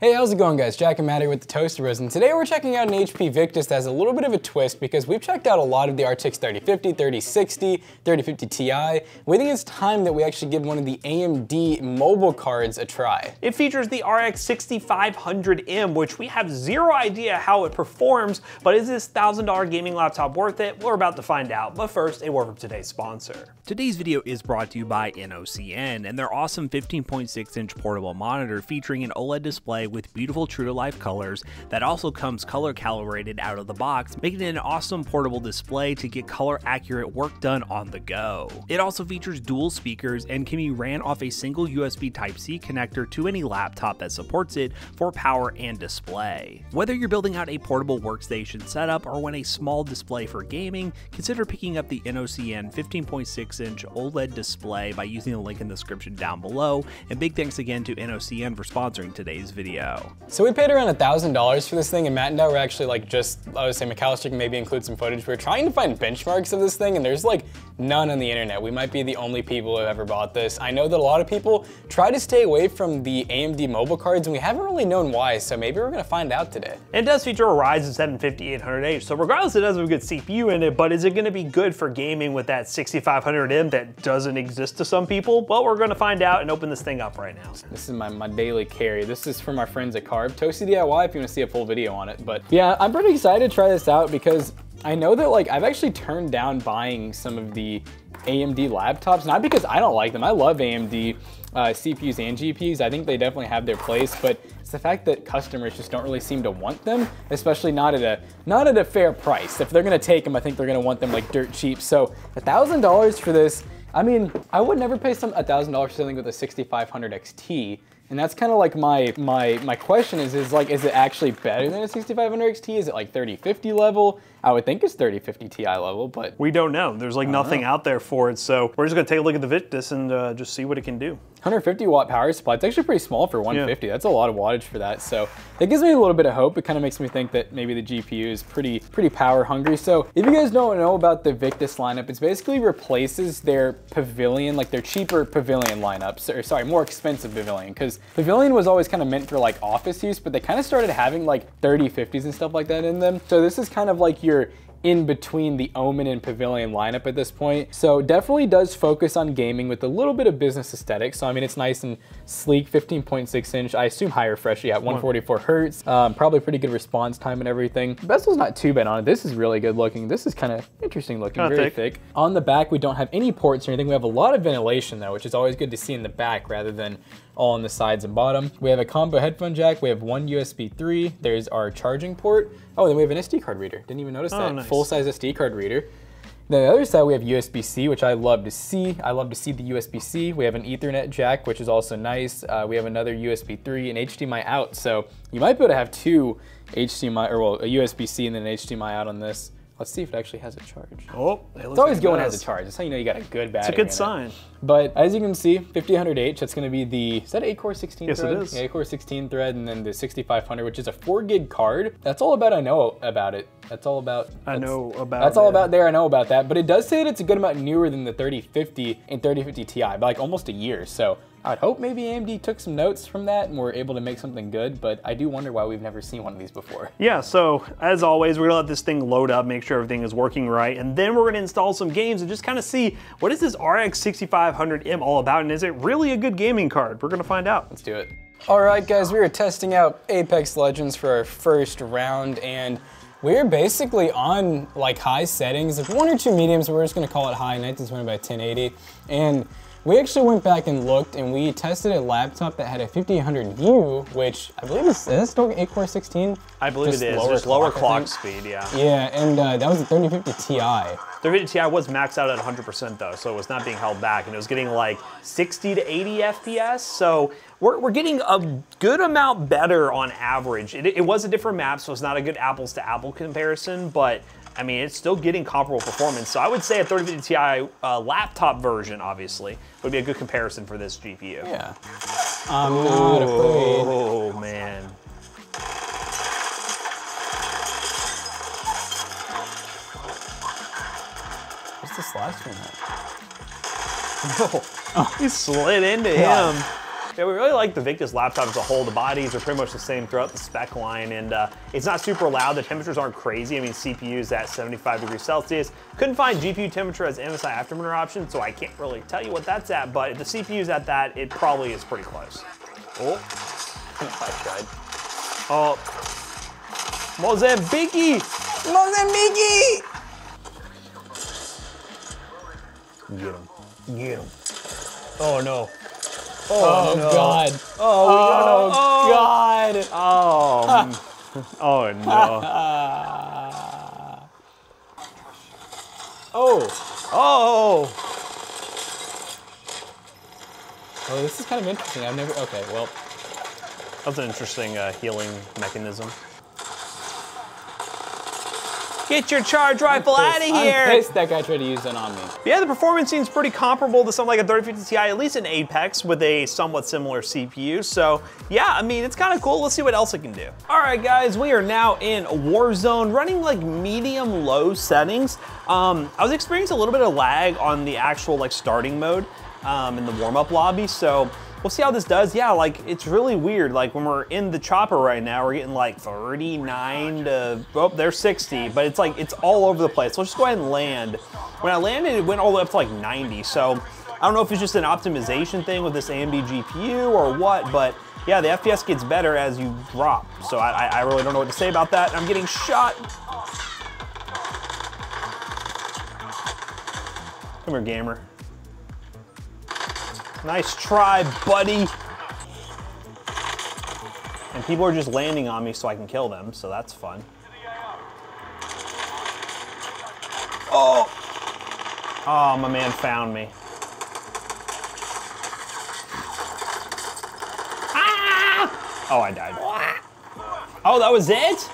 Hey, how's it going guys? Jack and Matt here with the Toasty Bros, and today we're checking out an HP Victus that has a little bit of a twist because we've checked out a lot of the RTX 3050, 3060, 3050 Ti. We think it's time that we actually give one of the AMD mobile cards a try. It features the RX 6500M, which we have zero idea how it performs, but is this $1,000 gaming laptop worth it? We're about to find out, but first, a word from today's sponsor. Today's video is brought to you by INNOCN and their awesome 15.6 inch portable monitor featuring an OLED display with beautiful true to life colors that also comes color calibrated out of the box, making it an awesome portable display to get color accurate work done on the go. It also features dual speakers and can be ran off a single USB Type-C connector to any laptop that supports it for power and display. Whether you're building out a portable workstation setup or want a small display for gaming, consider picking up the INNOCN 15.6 inch OLED display by using the link in the description down below, and big thanks again to INNOCN for sponsoring today's video video. So we paid around $1,000 for this thing and Matt and I were actually like just, I would say McAllister can maybe include some footage. We were trying to find benchmarks of this thing and there's like none on the internet. We might be the only people who have ever bought this. I know that a lot of people try to stay away from the AMD mobile cards and we haven't really known why, so maybe we're gonna find out today. It does feature a Ryzen 7 5800H, so regardless it does have a good CPU in it, but is it gonna be good for gaming with that 6500M that doesn't exist to some people? Well, we're gonna find out and open this thing up right now. This is my, my daily carry. This is from our friends at Carb. Toasty DIY if you wanna see a full video on it. But yeah, I'm pretty excited to try this out because I know that like I've actually turned down buying some of the AMD laptops, not because I don't like them. I love AMD uh, CPUs and GPUs. I think they definitely have their place, but it's the fact that customers just don't really seem to want them, especially not at a not at a fair price. If they're gonna take them, I think they're gonna want them like dirt cheap. So a thousand dollars for this, I mean, I would never pay some a thousand dollars for something with a 6500 XT. And that's kind of like my my my question is is like is it actually better than a 6500 XT? Is it like 3050 level? I would think it's 3050 Ti level, but we don't know. There's like nothing know. out there for it, so we're just gonna take a look at the Victus and uh, just see what it can do. 150 watt power supply. It's actually pretty small for 150. Yeah. That's a lot of wattage for that. So it gives me a little bit of hope. It kind of makes me think that maybe the GPU is pretty pretty power hungry. So if you guys don't know about the Victus lineup, it basically replaces their Pavilion, like their cheaper Pavilion lineups, or sorry, more expensive Pavilion, because Pavilion was always kind of meant for like office use, but they kind of started having like 3050s and stuff like that in them. So this is kind of like your in between the Omen and Pavilion lineup at this point. So definitely does focus on gaming with a little bit of business aesthetics. So I mean, it's nice and sleek, 15.6 inch, I assume high refresh at 144 hertz. Um, probably pretty good response time and everything. The bezel's not too bad on it. This is really good looking. This is kind of interesting looking, kinda very thick. thick. On the back, we don't have any ports or anything. We have a lot of ventilation though, which is always good to see in the back rather than all on the sides and bottom. We have a combo headphone jack. We have one USB 3. There's our charging port. Oh, then we have an SD card reader. Didn't even notice oh, that. Nice. Full-size SD card reader. Then the other side, we have USB-C, which I love to see. I love to see the USB-C. We have an Ethernet jack, which is also nice. Uh, we have another USB 3 and HDMI out. So you might be able to have two HDMI, or well, a USB-C and then an HDMI out on this. Let's see if it actually has a charge. Oh, it it's always like going as a charge. That's how you know you got a good battery. It's a good sign. It. But as you can see, 5000H, that's going to be the, is that 8 core 16 yes, thread? Yes, it is. Yeah, 8 core 16 thread, and then the 6500, which is a 4 gig card. That's all about I know about it. That's all about. I know about That's all about there, I know about that. But it does say that it's a good amount newer than the 3050 and 3050 Ti, by like almost a year. So I'd hope maybe AMD took some notes from that and were able to make something good, but I do wonder why we've never seen one of these before. Yeah, so as always, we're gonna let this thing load up, make sure everything is working right, and then we're gonna install some games and just kind of see what is this RX 6500M all about, and is it really a good gaming card? We're gonna find out. Let's do it. All right, guys, we are testing out Apex Legends for our first round, and we're basically on like high settings, like one or two mediums, we're just gonna call it high, 1920 by 1080, and we actually went back and looked and we tested a laptop that had a 5800U, which I believe is, is still 8 core 16? I believe Just it is, lower just lower clock, clock speed, yeah. Yeah, and uh, that was a 3050 Ti. 3050 Ti was maxed out at 100% though, so it was not being held back, and it was getting like 60 to 80 FPS, so we're, we're getting a good amount better on average. It, it was a different map, so it's not a good apples to apple comparison, but I mean, it's still getting comparable performance. So I would say a 3050 Ti uh, laptop version, obviously, would be a good comparison for this GPU. Yeah. I'm not afraid. Oh, man. What's this last one? Oh, he slid into God. him. Yeah, we really like the Victus laptop as a whole. The bodies are pretty much the same throughout the spec line, and uh, it's not super loud. The temperatures aren't crazy. I mean, CPU's at 75 degrees Celsius. Couldn't find GPU temperature as MSI Afterburner option, so I can't really tell you what that's at, but if the CPU's at that, it probably is pretty close. Oh, I tried. Oh, Mozambique! Mozambique! Get him. Get him. Oh no. Oh, no. God. Oh, Oh, God. Oh, oh no. Oh. Oh! Oh, this is kind of interesting. I've never. Okay, well, That's an interesting uh, healing mechanism. Get your charge rifle out of I'm here! pissed that guy tried to use that on me. Yeah, the performance seems pretty comparable to something like a 3050 Ti, at least in Apex, with a somewhat similar CPU. So yeah, I mean, it's kind of cool. Let's see what else it can do. All right, guys, we are now in Warzone, running like medium low settings. Um, I was experiencing a little bit of lag on the actual like starting mode um, in the warm up lobby. So we'll see how this does. Yeah, like it's really weird. Like when we're in the chopper right now, we're getting like 39 to, oh, they're 60, but it's like, it's all over the place. Let's just go ahead and land. When I landed, it went all the way up to like 90. So I don't know if it's just an optimization thing with this AMD GPU or what, but yeah, the FPS gets better as you drop. So I- I really don't know what to say about that. I'm getting shot. Come here, gamer. Nice try, buddy. And people are just landing on me so I can kill them, so that's fun. Oh! Oh, my man found me. Ah! Oh, I died. Oh, that was it?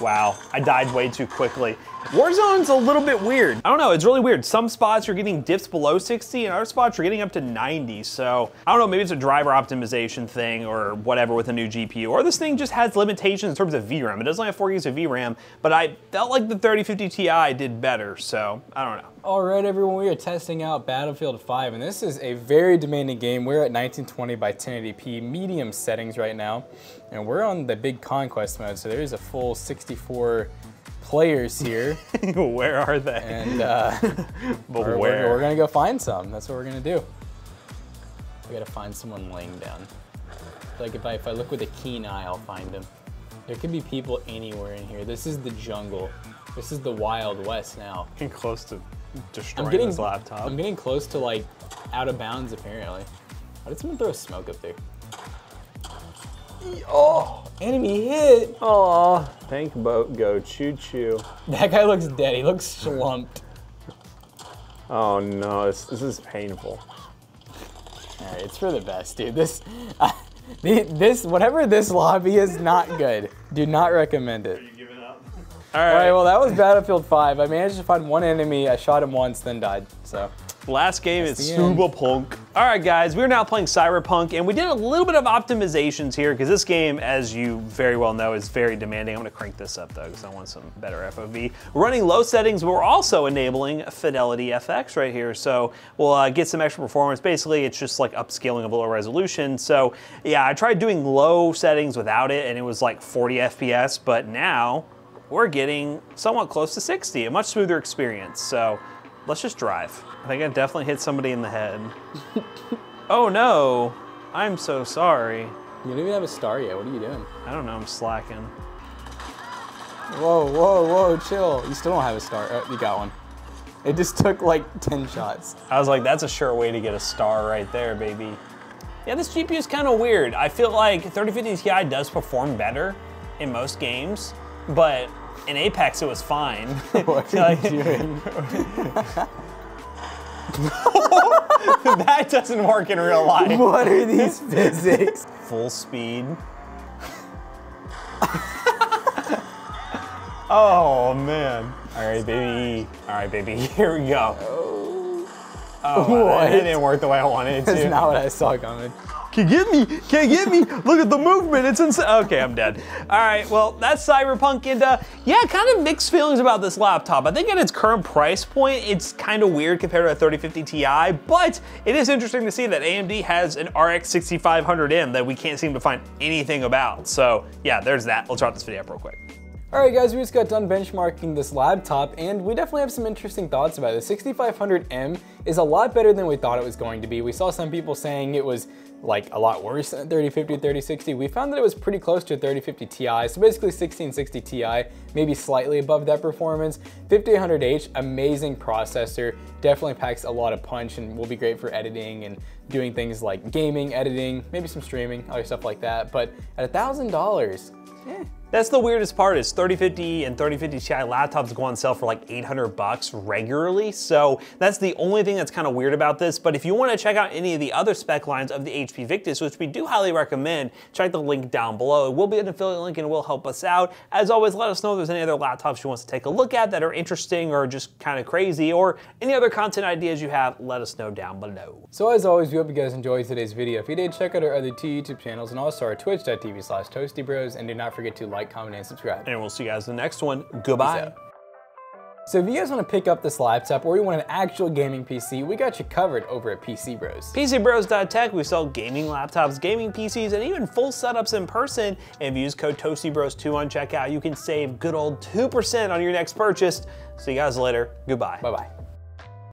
Wow, I died way too quickly. Warzone's a little bit weird. I don't know, it's really weird. Some spots you're getting dips below 60 and other spots you're getting up to 90. So I don't know, maybe it's a driver optimization thing or whatever with a new GPU. Or this thing just has limitations in terms of VRAM. It doesn't have 4 gigs of VRAM, but I felt like the 3050 Ti did better. So I don't know. All right, everyone, we are testing out Battlefield 5, and this is a very demanding game. We're at 1920 by 1080p medium settings right now, and we're on the big conquest mode, so there's a full 64 players here, where are they? and uh, but we're, where? we're, we're gonna go find some. That's what we're gonna do. We gotta find someone laying down. Like if I if I look with a keen eye, I'll find them. There could be people anywhere in here. This is the jungle. This is the Wild West now. getting close to destroying I'm getting this laptop. I'm getting close to like out of bounds apparently. Why did someone throw smoke up there? Oh, enemy hit. Oh, thank boat go choo choo. That guy looks dead. He looks slumped. Oh no, this, this is painful. All right, it's for the best, dude. This, the, this, whatever this lobby is, not good. Do not recommend it. All All right, right, well, that was Battlefield 5. I managed to find one enemy. I shot him once, then died. So, last game is the end. Cyberpunk. All right, guys, we're now playing Cyberpunk, and we did a little bit of optimizations here because this game, as you very well know, is very demanding. I'm to crank this up though because I want some better FOV. We're running low settings, but we're also enabling Fidelity FX right here, so we'll uh, get some extra performance. Basically, it's just like upscaling of a low resolution. So yeah, I tried doing low settings without it, and it was like 40 FPS, but now we're getting somewhat close to 60, a much smoother experience. So let's just drive. I think I definitely hit somebody in the head. oh no, I'm so sorry. you don't even have a star yet. What are you doing? I don't know, I'm slacking. Whoa, whoa, whoa, chill. You still don't have a star. Oh, you got one. It just took like 10 shots. I was like, that's a sure way to get a star right there, baby. Yeah, this GPU is kind of weird. I feel like 3050 Ti does perform better in most games, but in Apex it was fine. What are Like- you doing? that doesn't work in real life. What are these physics? Full speed. oh man. All right, baby. All right, baby. Here we go. Oh. Oh, wow, that didn't work the way I wanted it That's to. not what I saw coming. Can get me, can't get me. Look at the movement, it's insane. Okay, I'm dead. All right, well, that's Cyberpunk and uh, yeah, kind of mixed feelings about this laptop. I think at its current price point, it's kind of weird compared to a 3050 Ti, but it is interesting to see that AMD has an RX 6500M that we can't seem to find anything about. So yeah, there's that. Let's wrap this video up real quick. Alright guys, we just got done benchmarking this laptop and we definitely have some interesting thoughts about it. The 6500M is a lot better than we thought it was going to be. We saw some people saying it was like a lot worse than 3050, 3060. We found that it was pretty close to a 3050 Ti, so basically 1660 Ti, maybe slightly above that performance. 5800H, amazing processor, definitely packs a lot of punch and will be great for editing and doing things like gaming, editing, maybe some streaming, other stuff like that. But at $1,000, eh, that's the weirdest part is 3050 and 3050 Ti laptops go on sale for like 800 bucks regularly. So that's the only thing that's kind of weird about this. But if you want to check out any of the other spec lines of the HP Victus, which we do highly recommend, check the link down below. It will be an affiliate link and it will help us out. As always, let us know if there's any other laptops you want to take a look at that are interesting or just kind of crazy or any other content ideas you have, let us know down below. So as always, we hope you guys enjoyed today's video. If you did, check out our other two YouTube channels and also our twitch.tv slash toastybros and do not forget to like, like, comment, and subscribe. And we'll see you guys in the next one. Goodbye. So if you guys want to pick up this laptop or you want an actual gaming PC, we got you covered over at PC Bros. PCBros.tech, we sell gaming laptops, gaming PCs, and even full setups in person. And if you use code TOASTYBROS2 on checkout, you can save good old 2% on your next purchase. See you guys later. Goodbye. Bye-bye.